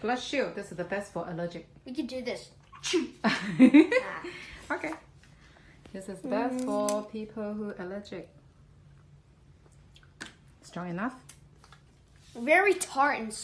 Plus shield. This is the best for allergic. We can do this. okay. This is best mm. for people who allergic. Strong enough? Very tart and.